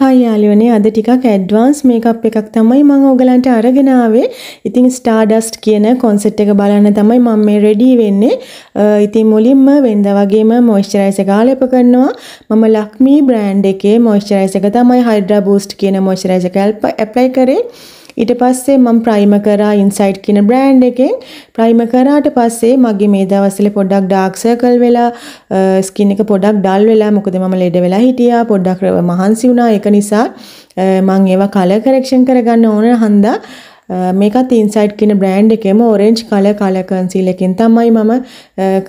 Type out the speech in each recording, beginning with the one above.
Hi යාළුවනේ අද ටිකක් ඇඩ්වාන්ස් මේකප් එකක් තමයි මම ඔයගලන්ට අරගෙන ආවේ. ඉතින් ස්ටාර්ඩස්ට් කියන කොන්සෙප්ට් එක බලන්න තමයි මම මේ රෙඩි වෙන්නේ. ඉතින් මුලින්ම වෙනදා වගේම මොයිස්චරයිසර් එක ආලේප කරනවා. මම ලක්මී බ්‍රෑන්ඩ් එකේ මොයිස්චරයිසර් එක තමයි හයිඩ්‍රා බූස්ට් කියන මොයිස්චරයිසර් එක ඇප්ලයි කරේ. ඊට පස්සේ මම ප්‍රයිම කරා ඉන්සයිට් කියන බ්‍රෑන්ඩ් එකෙන්. ප්‍රයිම කරාට පස්සේ මගේ මේ දවස්වල පොඩ්ඩක් ඩාර්ක් සර්කල් වෙලා ස්කින් එක පොඩ්ඩක් ඩල් වෙලා මොකද මම ලෙඩ වෙලා හිටියා. පොඩ්ඩක් මහන්සි වුණා. ඒක නිසා මම ඒවා කලර් කරෙක්ෂන් කරගන්න ඕන හන්දා. මේකත් ඉන්සයිට් කියන බ්‍රෑන්ඩ් එකේම ඔරෙන්ජ් කලර් කලර් කන්සීලර් එකෙන් තමයි මම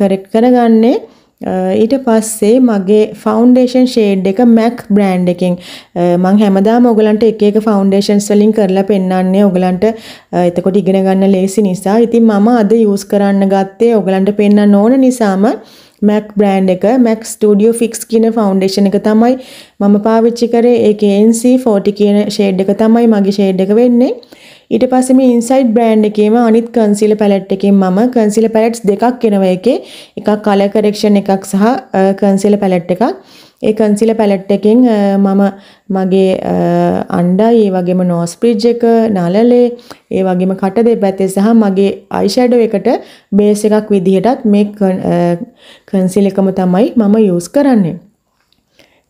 කරෙක්ට් කරගන්නේ. ඊට පස්සේ මගේ ෆවුන්ඩේෂන් ෂේඩ් එක MAC බ්‍රෑන්ඩ් එකෙන් මම හැමදාම ඔයගලන්ට එක එක ෆවුන්ඩේෂන්ස් වලින් කරලා පෙන්නන්නේ ඔයගලන්ට එතකොට ඉගෙන ගන්න ලේසි නිසා. ඉතින් මම අද යූස් කරන්න ගත්තේ ඔයගලන්ට පෙන්නන්න ඕන නිසාම MAC බ්‍රෑන්ඩ් එක MAC Studio Fix කියන ෆවුන්ඩේෂන් එක තමයි මම පාවිච්චි කරේ. ඒකේ NC40 කියන ෂේඩ් එක තමයි මගේ ෂේඩ් එක වෙන්නේ. ඊට පස්සේ මේ ඉන්සයිඩ් බ්‍රෑන්ඩ් එකේම අනිත් කන්සීලර් පැලට් එකෙන් මම කන්සීලර් පැලට්ස් දෙකක් එනවා එකේ. එකක් කලර් කරෙක්ෂන් එකක් සහ කන්සීලර් පැලට් එකක්. ඒ කන්සීලර් පැලට් එකෙන් මම මගේ අණ්ඩයි ඒ වගේම නෝස් බ්‍රිජ් එක නලලේ ඒ වගේම කට දෙපැත්තේ සහ මගේ අයි ෂැඩෝ එකට බේස් එකක් විදිහටත් මේ කන්සීලර් එකම තමයි මම යූස් කරන්නේ.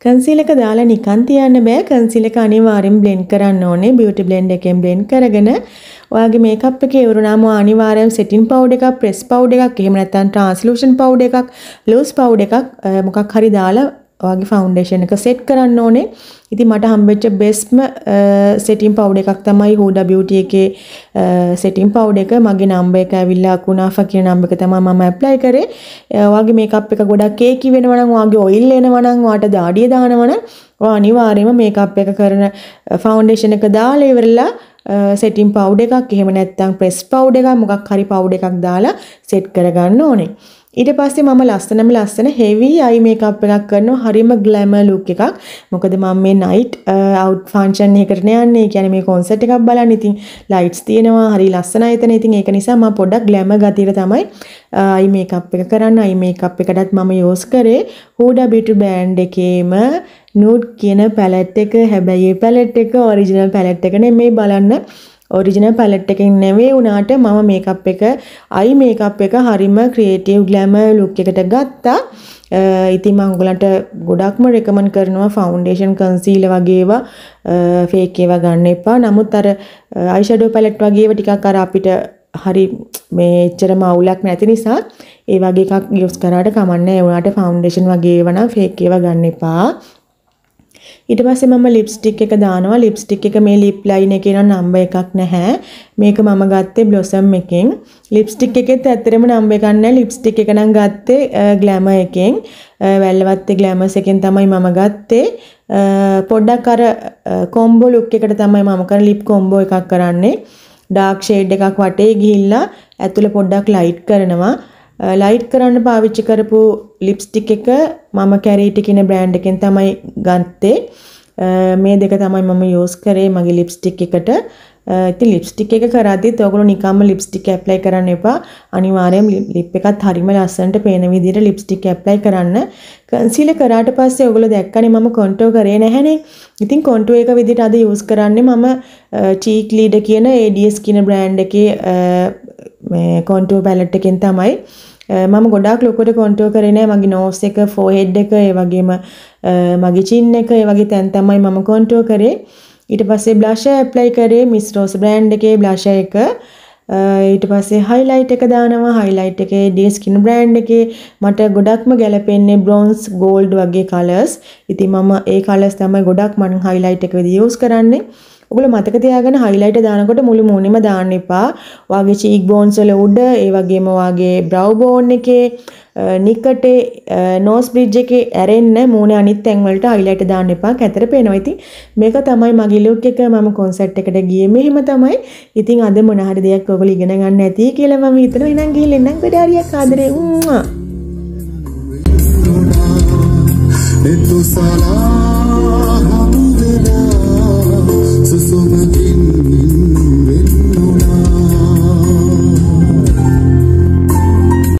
කන්සීල් එක දාලා නිකන් තියන්න බෑ. කන්සීල් එක අනිවාර්යෙන් බ්ලෙන්ඩ් කරන්න ඕනේ. බියුටි බ්ලෙන්ඩ් එකෙන් බ්ලෙන්ඩ් කරගෙන ඔයාගේ මේකප් එකේ ඉවරුනාම අනිවාර්යෙන් සෙටින් පවුඩර් එකක් ප්‍රෙස් පවුඩර් එකක් එහෙම නැත්නම් ට්‍රාන්ස්ලූෂන් පවුඩර් එකක් ලූස් පවුඩර් එකක් මොකක් හරි දාලා ඔයාගේ ෆවුන්ඩේෂන් එක සෙට් කරන්න ඕනේ. ඉතින් මට හම්බෙච්ච බෙස්ට්ම සෙටින් පවුඩර් එකක් තමයි Huda Beauty එකේ සෙටින් පවුඩර් එක. මගේ නම්බර් එක ඇවිල්ලා කුනාෆා කියන නම්බර් එක තමයි මම ඇප්ලයි කරේ. ඔයාගේ මේකප් එක ගොඩක් කේකි වෙනවා නම් ඔයාගේ ඔයිල් එනවා නම් ඔයාට දාඩිය දානවා නම් ඔයා අනිවාර්යයෙන්ම මේකප් එක කරන ෆවුන්ඩේෂන් එක දාලා ඉවරලා සෙටින් පවුඩර් එකක් එහෙම නැත්නම් ප්‍රෙස් පවුඩර් එකක් මොකක් හරි පවුඩර් එකක් දාලා සෙට් කරගන්න ඕනේ. ඊට පස්සේ මම ලස්සනම ලස්සන හෙවි අයි මේකප් එකක් කරනවා. හරිම ග්ලැමර් ලුක් එකක්. මොකද මම මේ නයිට් අවුට් ෆන්ක්ෂන් එකකට යන්නේ. කියන්නේ මේ කොන්සර්ට් එකක් බලන්න. ඉතින් ලයිට්ස් තියෙනවා. හරි ලස්සනයි එතන ඉතින් ඒක නිසා මම පොඩ්ඩක් ග්ලැමර් ගතියට තමයි අයි මේකප් එක කරන්න. අයි මේකප් එකටත් මම යූස් කරේ Huda Beauty බ්‍රෑන්ඩ් එකේම nude කියන පැලට් එක හැබැයි මේ පැලට් එක ඔරිජිනල් පැලට් එක නෙමෙයි බලන්න. ඔරිජිනල් පැලට් එකෙන් නෙවෙයි වුණාට මම මේකප් එක අයි මේකප් එක හරිම ක්‍රියේටිව් ග්ලැමර් ලුක් එකට ගත්තා. ඉතින් මම ඔයගලන්ට ගොඩක්ම රෙකමන්ඩ් කරනවා ෆවුන්ඩේෂන් කන්සීලර් වගේ ඒවා ෆේක් ඒවා ගන්න එපා. නමුත් අර අයි ෂැඩෝ පැලට් වගේ ඒවා ටිකක් අර අපිට හරි මේ එච්චරම අවුලක් නැති නිසා ඒ වගේ එකක් යූස් කරාට කමන්නේ නැහැ. ඒ වුණාට ෆවුන්ඩේෂන් වගේ ඒවා නම් ෆේක් ඒවා ගන්න එපා. ඊට පස්සේ මම ලිප්ස්ටික් එක දානවා. ලිප්ස්ටික් එක මේ ලිප් ලයින් එකේ නම් නම්බර් එකක් නැහැ. මේක මම ගත්තේ බ්ලොසම් එකෙන්. ලිප්ස්ටික් එකෙත් ඇත්තටම නම්බර් එකක් නැහැ. ලිප්ස්ටික් එක නම් ගත්තේ ග්ලැමර් එකෙන්. වැල්ලවත්තේ ග්ලැමර්ස් එකෙන් තමයි මම ගත්තේ. පොඩ්ඩක් අර කොම්බෝ ලුක් එකට තමයි මම කරන ලිප් කොම්බෝ එකක් කරන්නේ. ඩාර්ක් ෂේඩ් එකක් වටේ ගිහිල්ලා ඇතුළේ පොඩ්ඩක් ලයිට් කරනවා. ලයිට් කරන්න පාවිච්චි කරපු ලිප්ස්ටික් එක මම කැරීටි කියන බ්‍රෑන්ඩ් එකෙන් තමයි ගත්තේ. මේ දෙක තමයි මම යූස් කරේ මගේ ලිප්ස්ටික් එකට. ඉතින් ලිප්ස්ටික් එක කරද්දිත් ඔයගොල්ලෝ නිකම්ම ලිප්ස්ටික් ඇප්ලයි කරන්න එපා. අනිවාර්යයෙන් ලිප් එකත් හරිම ලස්සනට පේන විදිහට ලිප්ස්ටික් ඇප්ලයි කරන්න. කන්සීලර් කරාට පස්සේ ඔයගොල්ලෝ දැක්කනේ මම කොන්ටෝ කරේ නැහැනේ. ඉතින් කොන්ටෝ එක විදිහට අද යූස් කරන්නේ මම චීක් ලීඩර් කියන ADS කියන බ්‍රෑන්ඩ් එකේ මේ කොන්ටෝ පැලට් එකෙන් තමයි. මම ගොඩාක් ලොකුට කොන්ටුවර් කරේ නෑ. මගේ නෝස් එක ෆෝහෙඩ් එක ඒ වගේම මගේ චින් එක ඒ වගේ තැන් තමයි මම කොන්ටුවර් කරේ. ඊට පස්සේ බ්ලෂර් ඇප්ලයි කරේ මිස් රෝස් බ්‍රෑන්ඩ් එකේ බ්ලෂර් එක. ඊට පස්සේ හයිලයිට් එක දානවා. හයිලයිට් එකේ ඩී ස්කින් බ්‍රෑන්ඩ් එකේ. මට ගොඩක්ම ගැලපෙන්නේ බ්‍රොන්ස් ගෝල්ඩ් වගේ කලර්ස් ඉතින් මම ඒ කලර්ස් තමයි ගොඩක් මම හයිලයිට් එක විදිහට යූස් කරන්නේ. ඔගොල්ලෝ මතක තියාගන්න highlight දානකොට මුළු මූණෙම දාන්න එපා. ඔයාගේ cheek bones වල උඩ, ඒ වගේම ඔයාගේ brow bone එකේ, නිකටේ, nose bridge එකේ ඇරෙන්න මූණේ අනිත් තැන් වලට highlight දාන්න එපා. කැතර පේනවා. ඉතින් මේක තමයි මගේ look එක. මම concert එකට ගියේ මෙහෙම තමයි. ඉතින් අද මොන හරි දෙයක් ඔයගොල්ලෝ ඉගෙන ගන්න ඇති කියලා මම හිතනවා. එහෙනම් ගිහින් එන්නම් ගොඩ හරියක් ආදරේ. උම්මා. Itu salah hamdulillah